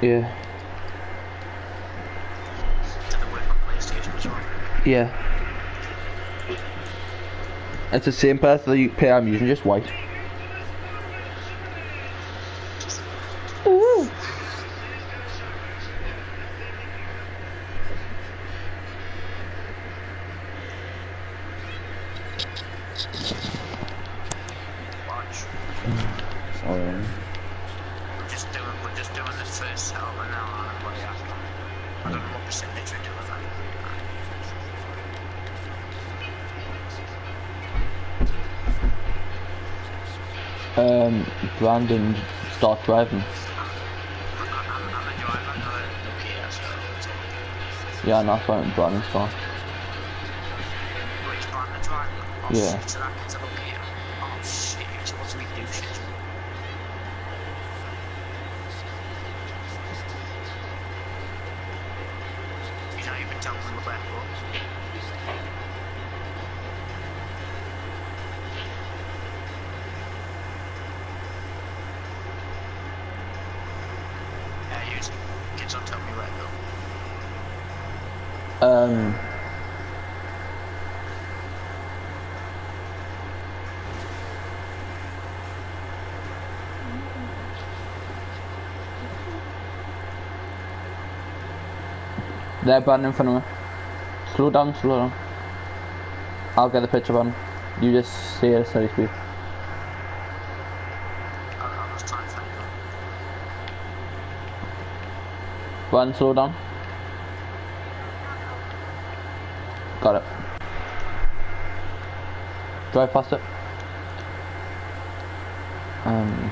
Yeah. Yeah. It's the same path that you pay I'm using, just white. Yeah, and start. Wait, on the driver? Oh, Yeah. shit, so that means a Nokia. Oh shit, you're supposed to be douches. You're not even telling me where to go. Yeah, you kids don't tell me where to go. Um, there, button in front of me. Slow down, slow down. I'll get the picture, button. You just stay at a steady speed. Brandon, slow down. Got it. Drive past it. Um.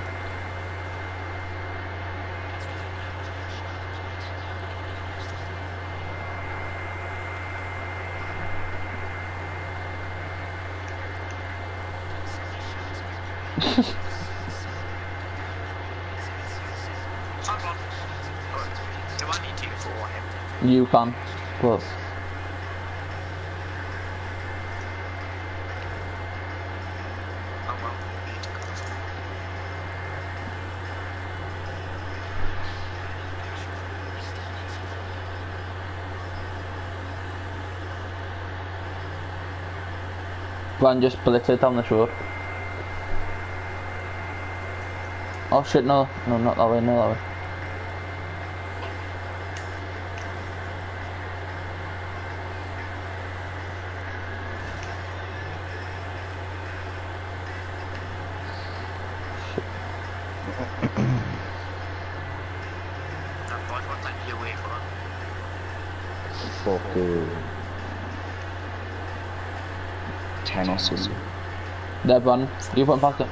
Hold on. Oh, do I need to for him? You can. But well, we need to go. Van just blitz it down the shore. Oh shit, no. No, not that way, no that way. That boy, what time you away for? Ten or something. There, Van. You it.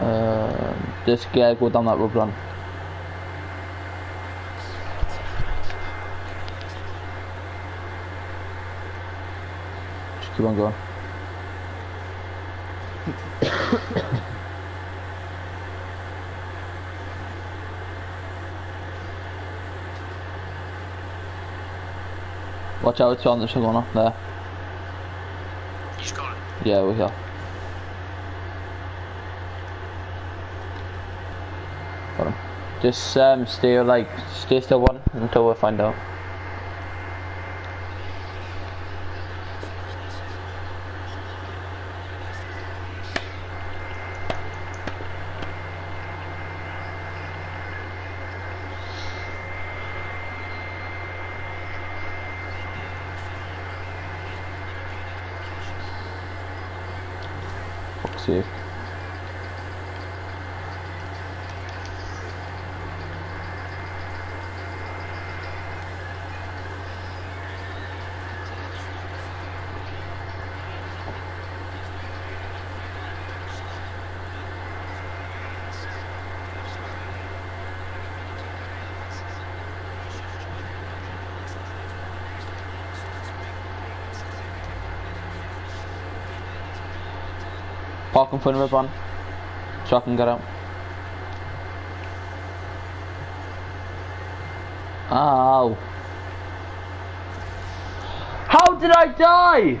One. Uh, just yeah, go down that road, run. Just keep on going. Watch out, it's on the corner. There. You just got it. Yeah, we're here. Got him. Just um, stay like stay still one until we find out. Fuck's sake. Park in front of everyone. So I can get out. Ow. How did I die?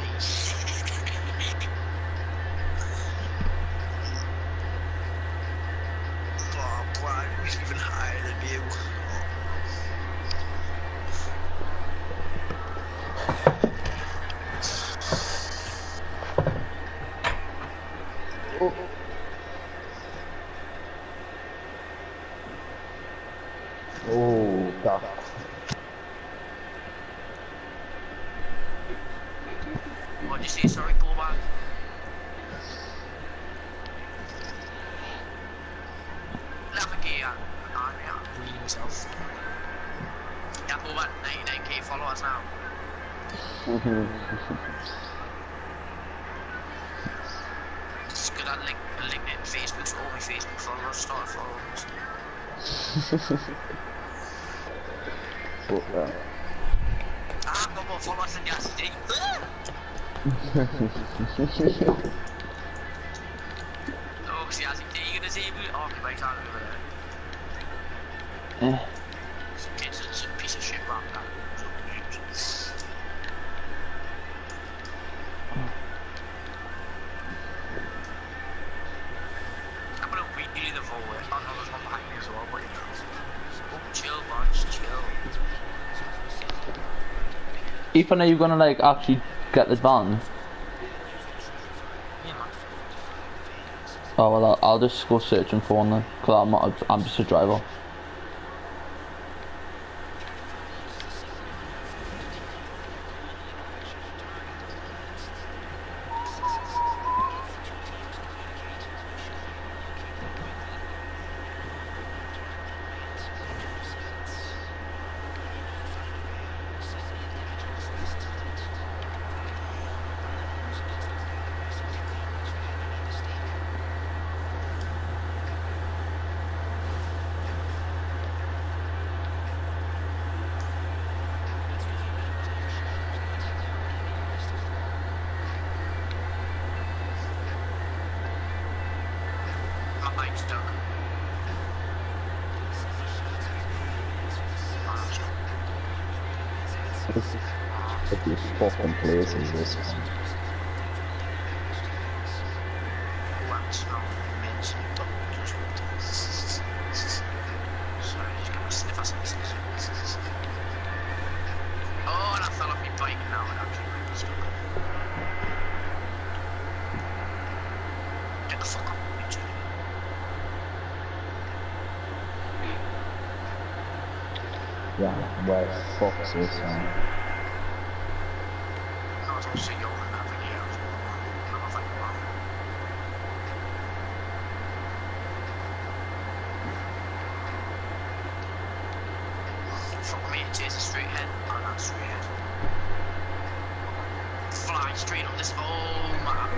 谢谢不是啊哥哥佛罗斯娘是谁嗯嗯嗯嗯嗯嗯。If I know you're gonna like actually get this van, Oh well, I'll, I'll just go searching for one then, cause I'm not. I'm just a driver.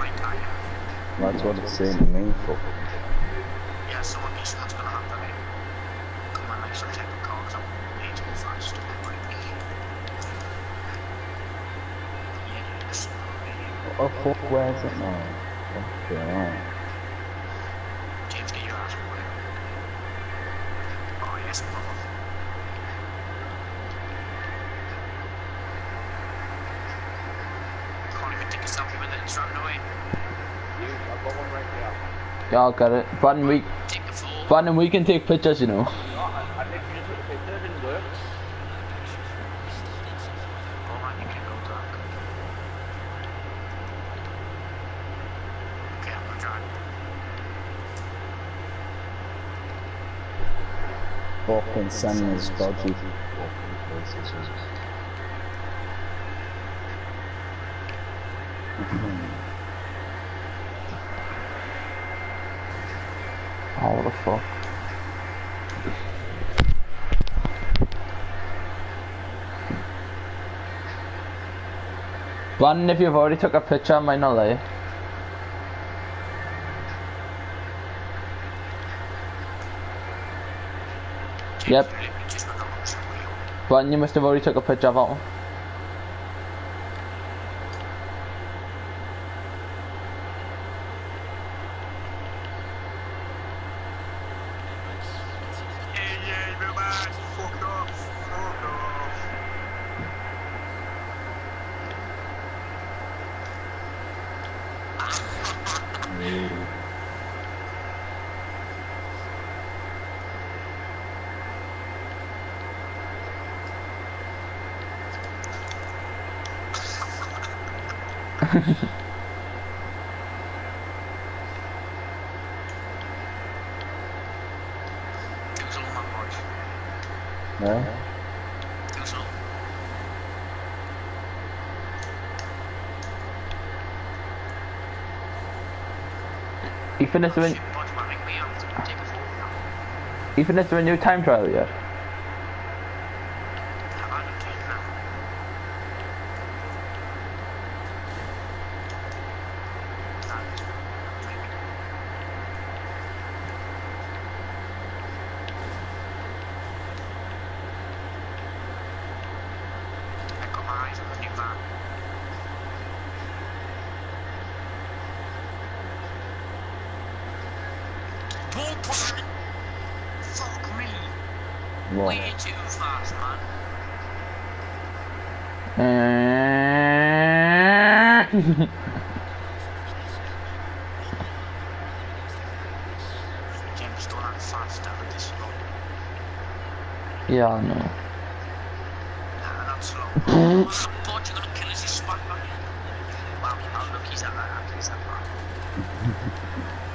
My tire. That's what it's saying to me, fuck. Yeah, someone, someone's gonna have to like, come on, like some type of car, because I'm way too fast. Like, yeah, it's already. Fuck, where's it now? Fuck yeah. James, get your ass away. Oh, yes, brother. Can't even take a selfie with it, it's running away. You, I've got one right here. Yeah, I'll get it. Brandon, we, Take the photo. Brandon, we can take pictures, you know. No, I, I think you just took a picture, it didn't work. Oh, man, you can go dark. Okay, I'm gonna drive. Me dodgy fucking places. Oh, what the fuck. Brandon, if you've already took a picture, I might not let. James, Yep. you let me just make a motion wheel. Brandon, you must have already took a picture of that one. Hey, yeah, real bad. Fuck off. Fuck off. Too slow, my boy. Yeah? Too slow. Ethan, is there, Shit, a, bud, man, ring me up to take a photo Ethan, is there a new time trial yet? Have I looked at it now? No. Maybe. I got my eyes on the new van. Brian! Fuck me! What? Way too fast, man. Yeah, I know. Nah, not slow.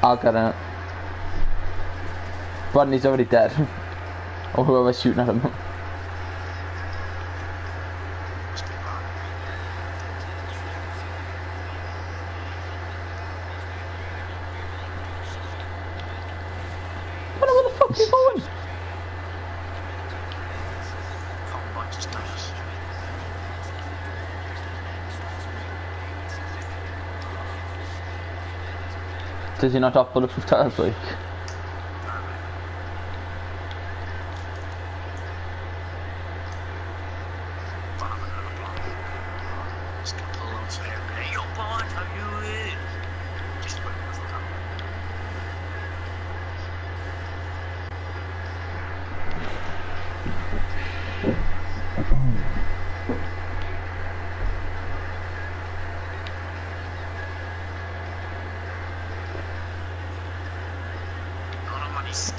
I'll in it. Brandon, he's already dead. or whoever's shooting at him. Does he not have bulletproof tires, like?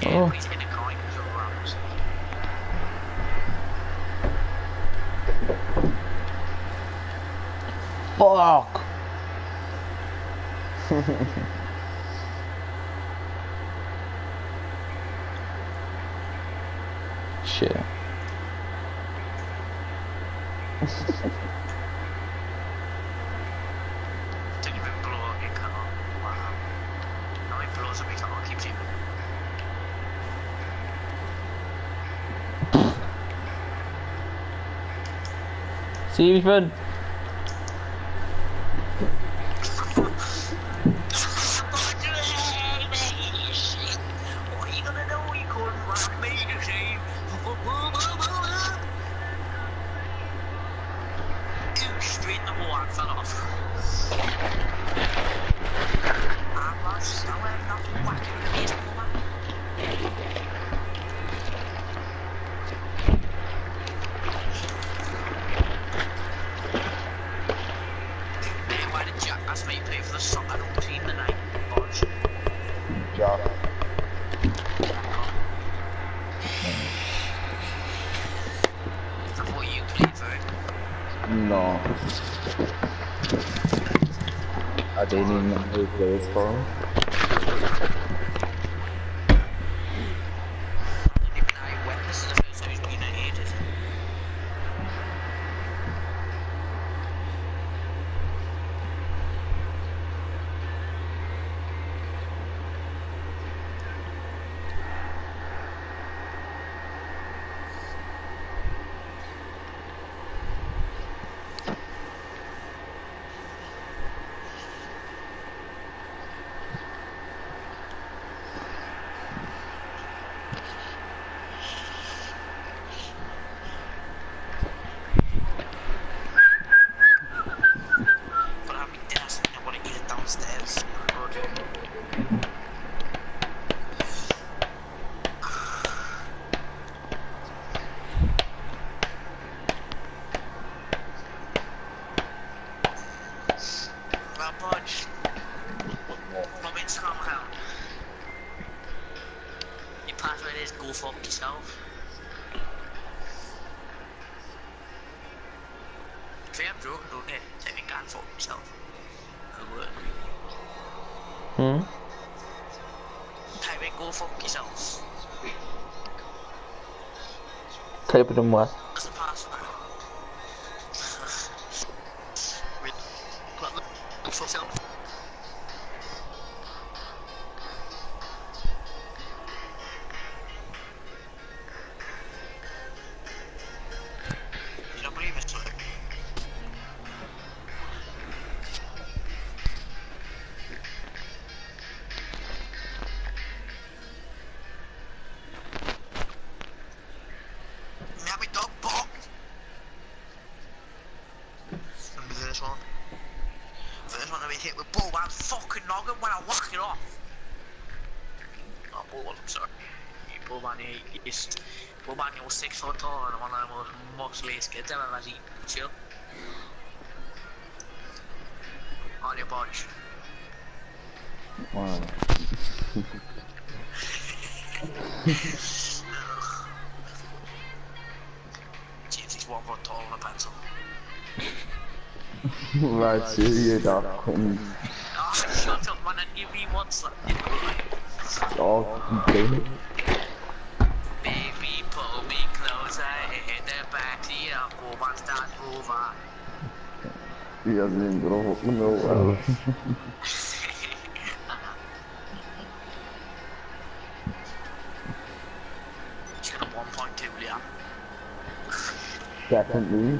Oh. Fuck. Shit. See you, friend. There is far. 可以不这么 fucking noggin when I whack it off. I pull one, I'm sorry. You pull man, you pull man, you're six foot tall and one of the most muscliest kids I've ever seen. Chill. On your bunch. Wow. James is one foot tall on a pencil. right, you, you're not Baby. Pull me closer and hit the back to your woman start over. got a 1.2, умел. Definitely.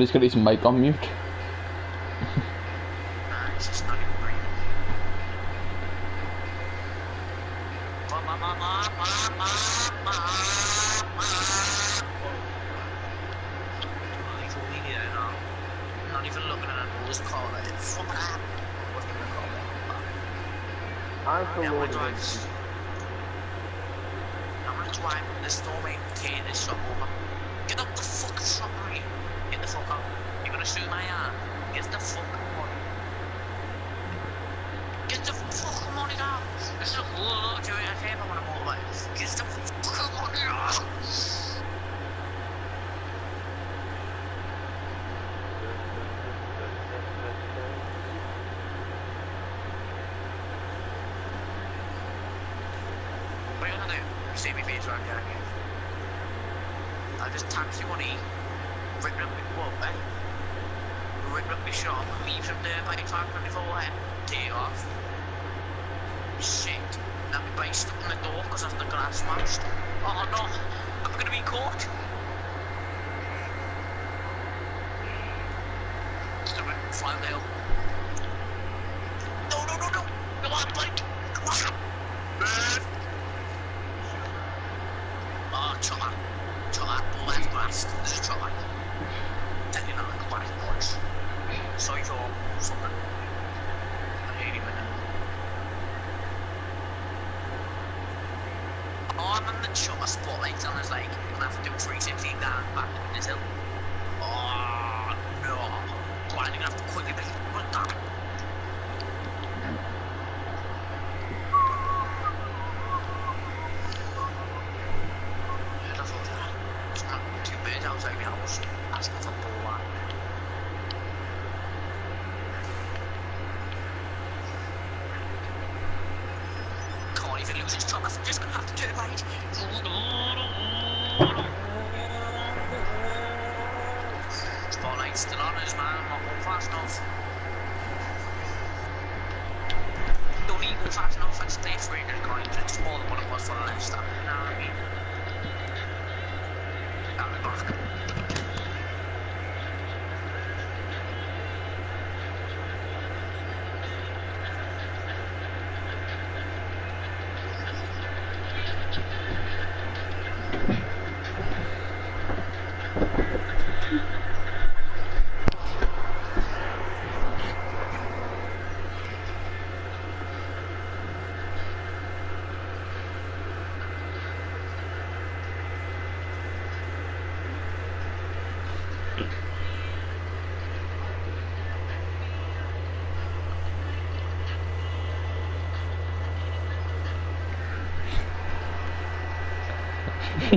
there's going to be some mic on mute. See me being dragged down here. I'll just taxi one E, rip up my water, rip up my shop, leave from there by the time before I take off. Shit, that my bike's stuck in the door because of the glass smashed. Oh no, I'm gonna be caught. Just a flat out.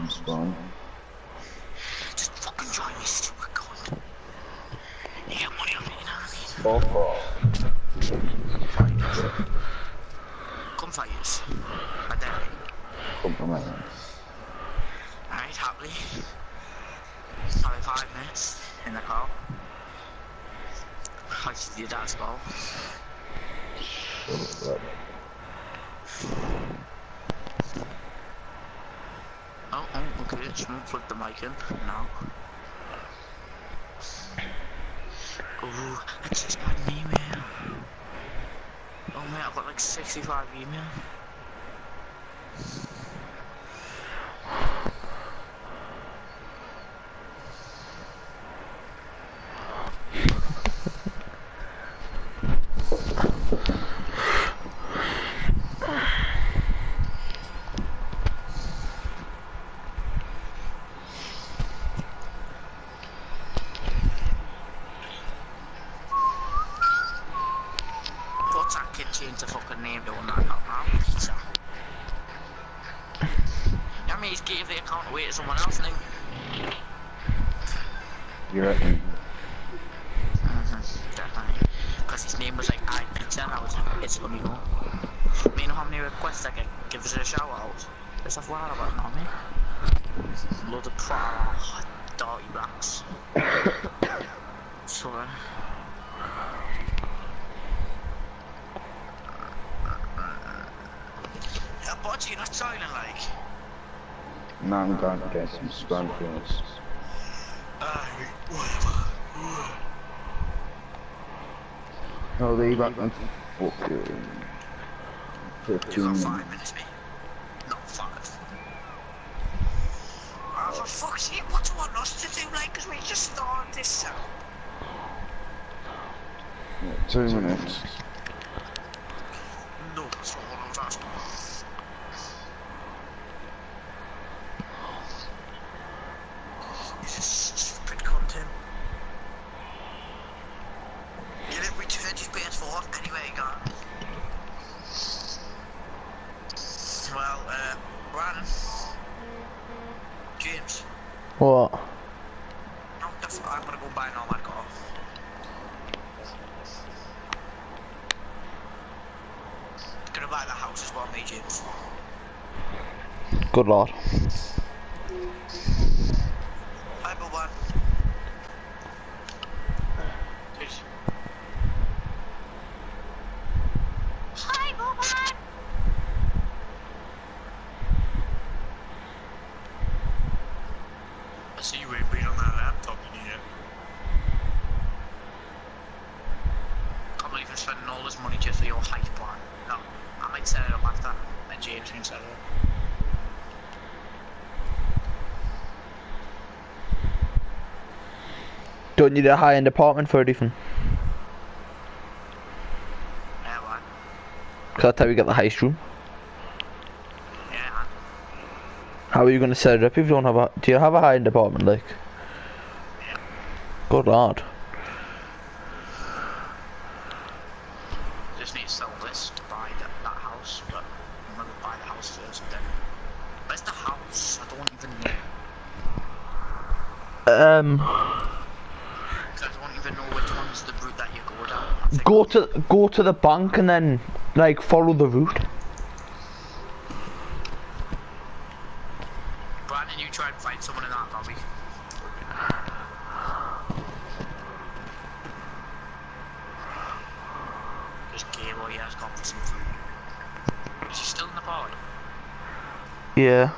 need to get some spawn. Just fucking join me, stupid cunt. You get money off it, you know what Fuck off. I mean? Come fight us. I dare you. Come from my Alright, happily. Probably five minutes in the car. I just did that oh, okay, someone plugged the mic in. No. Ooh, I just got an email. Oh man, I've got like 65 email. What's that kid change the fucking name to one that not now? Pizza. That means gave the account away to someone else now. You reckon? Mm-hmm, definitely. Because his name was like I Pizza and I was like, it's let me know. Me know how many requests I get give us a shout out. There's stuff wild about it, not me. Loads of proper dirty blacks. so uh, Yeah, but you're not silent like. Now I'm going to get some spawn first. Aye, whatever. Oh, they got them fucking We've 15 got minutes. five minutes, mate. Not five. Oh, for fuck's sake, what do you want us to do, like, because we just started this cell? Yeah, two minutes. No, that's not what I was asking. This is stupid content. Get it, we turned his PS4 anyway, guys. Well, uh, Ran. James. What? No, the f- I'm gonna go buy an Nomad car. Gonna buy the house as well, me, James. Good lord. Hi, Boban. Cheers. Hi, Boban. I see you ain't been on that laptop in here. Can't believe you're spending all this money just for your heist plan. No, I might set it up after, and James can set it up. Don't need a high-end apartment for it even. Yeah, what? Cause that's how you get the highest room. Yeah, How are you gonna set it up if you don't have a? Do you have a high-end apartment, like? Yeah. Good lord. just need to sell this to buy that, that house, but I'm gonna buy the house first then. Where's the house? I don't even know. Um, 'Cause I don't even know which one's the route that you go down. I think go to go to the bank and then like follow the route. Brandon, you try and find someone in that lobby. Just Gable, he has gone for some food. Is he still in the party? Yeah.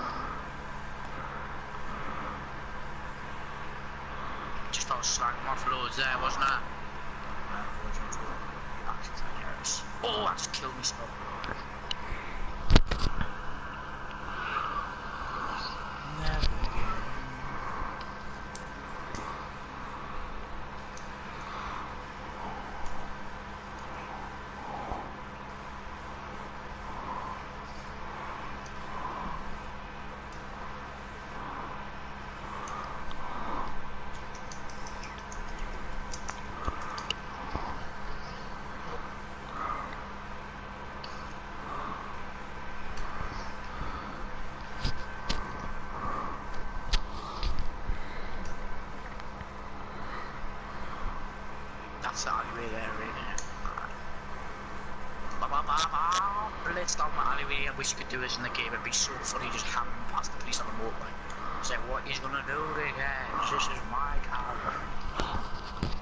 bits down that alleyway I wish you could do this in the game. It'd be so funny just hammering past the police on the motorbike. It's what he's gonna do again? This is my car.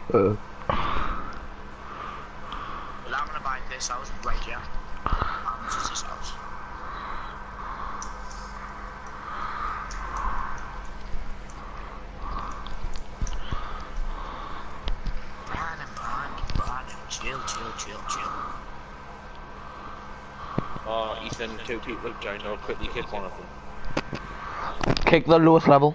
Uh. Well, I'm gonna buy this house right here. And this house. two people going, I'll quickly kick one of them. Kick the lowest level.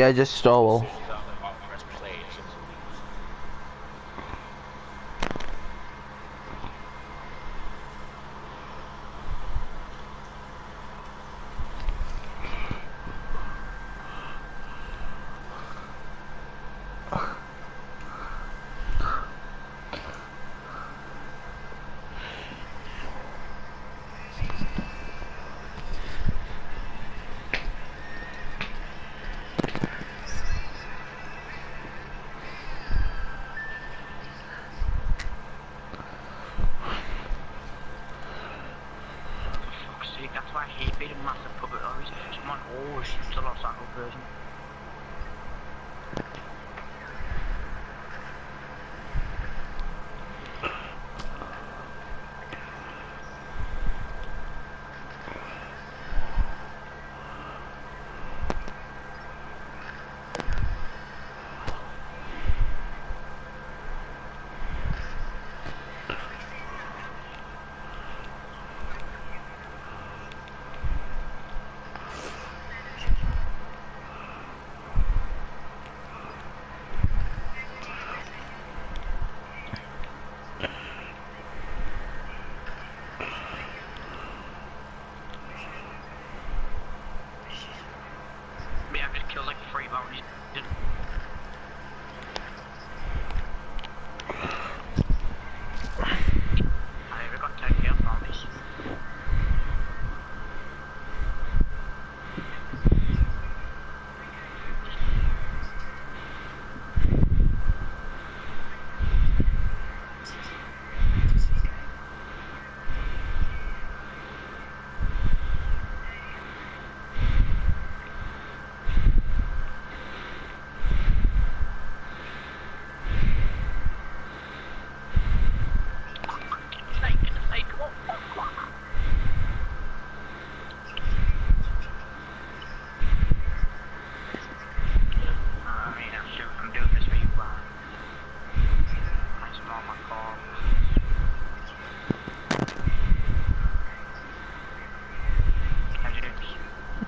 Yeah, just stall.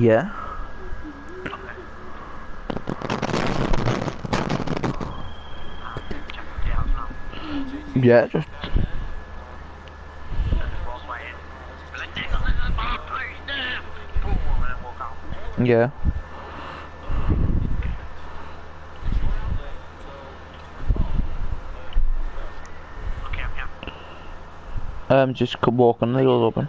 Yeah. Yeah, just. Yeah. Um, just walk on the door open.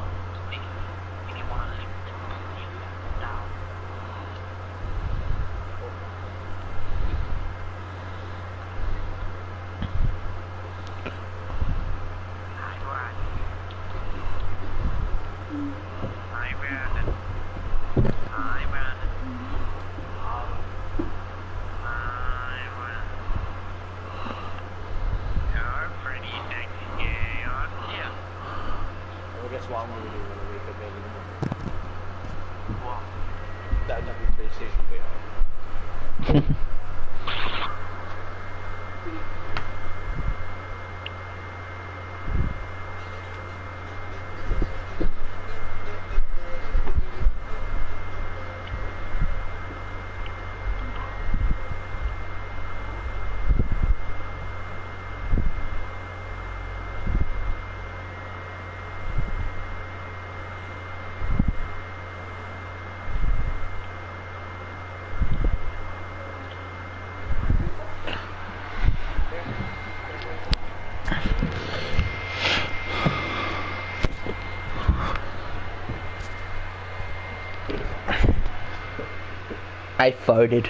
I voted.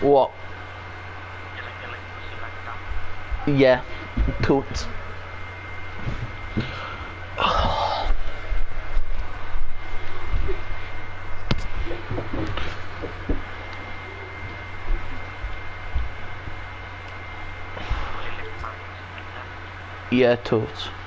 What? Yeah, toots. diyaatooda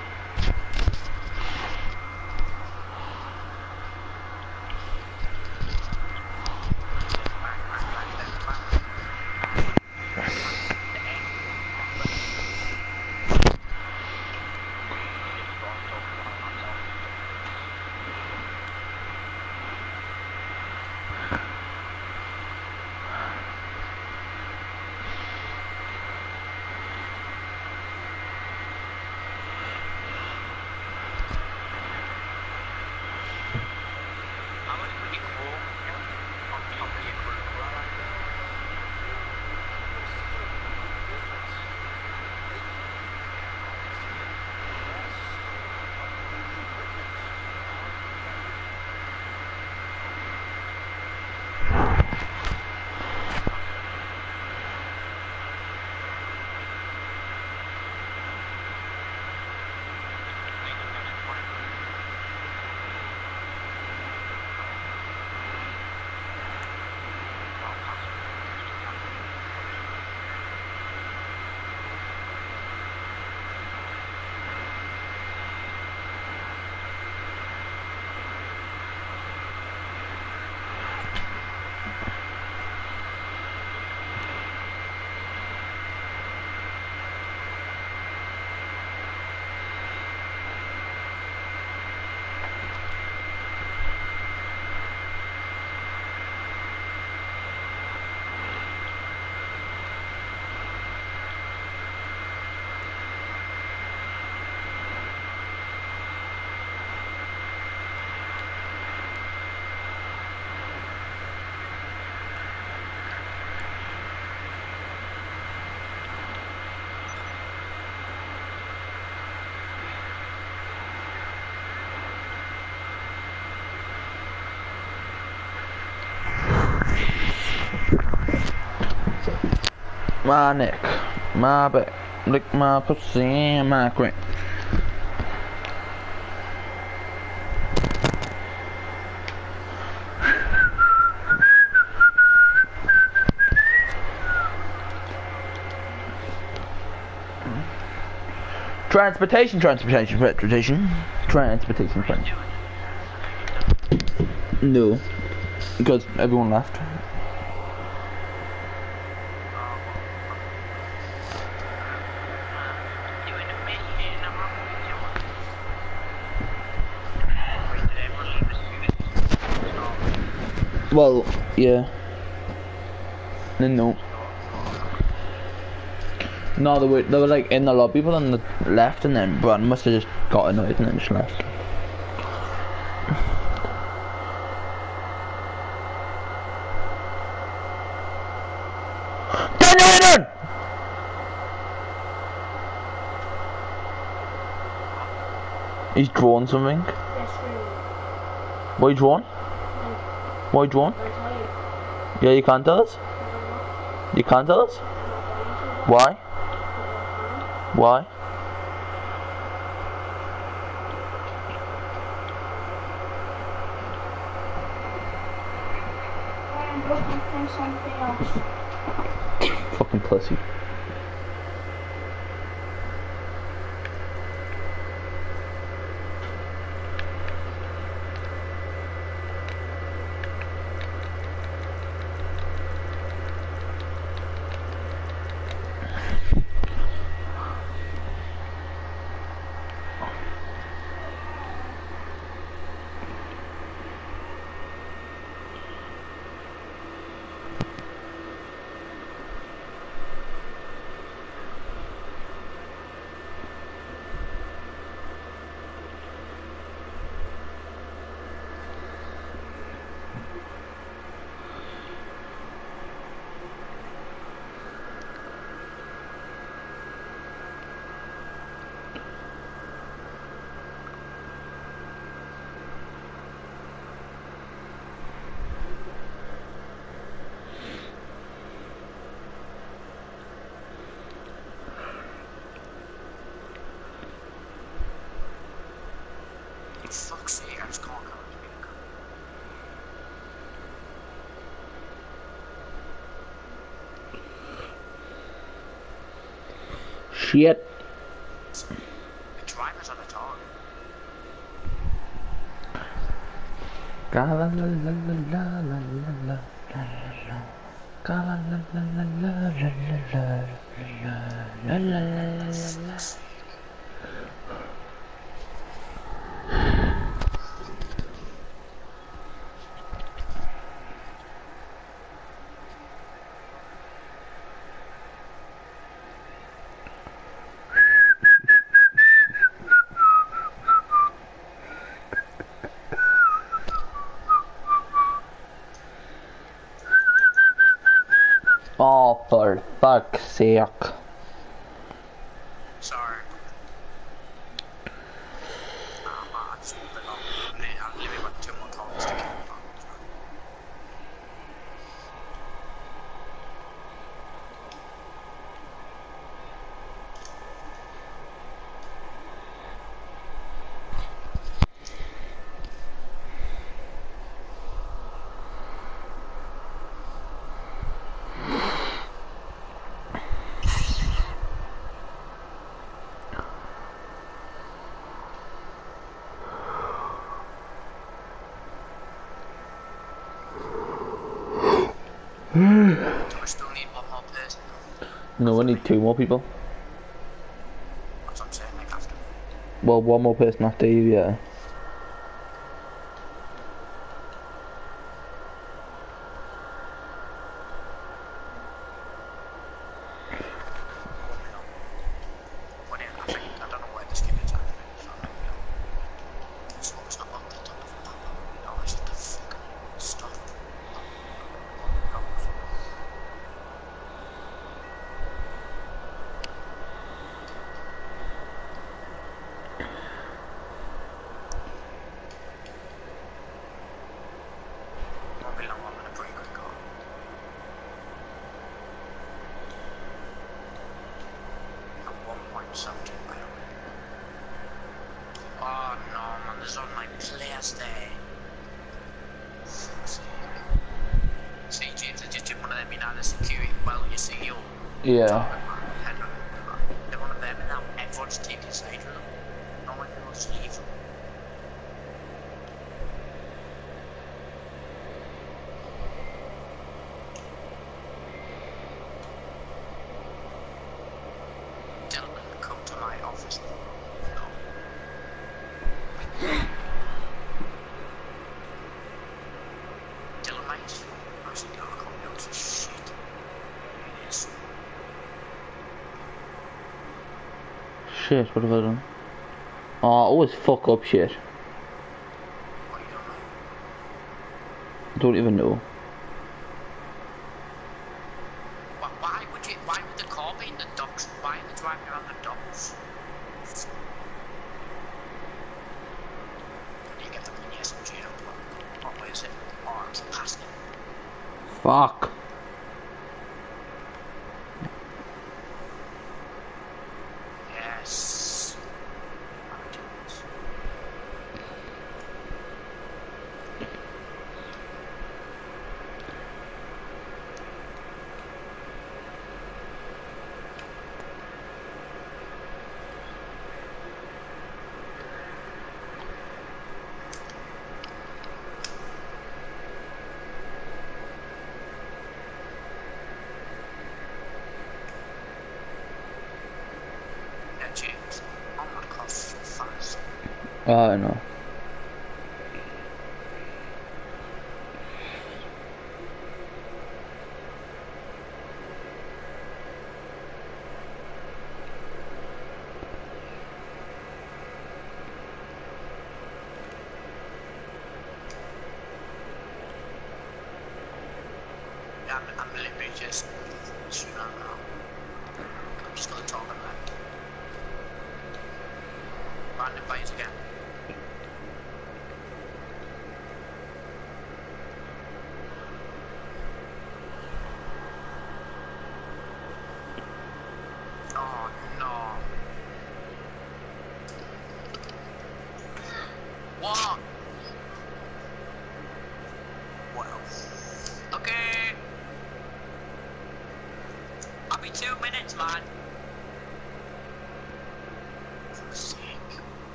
my neck, my back, lick my pussy and my crack. transportation, transportation, transportation, transportation, transportation. No, because everyone left. Well, yeah. Then no. No, they were, they were like in the lobby, but on the left, and then Brand must have just got annoyed and then just left. He's drawn something. Yes, really. What you drawn? What you drawn? I'll tell you. Yeah, you can't tell us? You can't tell us? Why? Why? I'm looking for something else. Fucking pussy. Fuck's sake, I just can't go. Shit. The driver's the la සේයක් need two more people. That's what I'm saying, like after. Well, one more person after you, yeah. What do you- I think- I don't know where this kid is actually, so, you know. This one's not locked, I don't know. No, it's just the fucking stuff. Won't be long, I'm gonna bring a car. At one point something by the way. Oh no man, there's on my players there. Fuck's sake. See James, I just did one of them in the security well you see you Yeah. shit, what have I done? I always fuck up shit. I don't even know. Why would you, why would the car be in the docks? Why are they driving around the docks? Oh, fuck.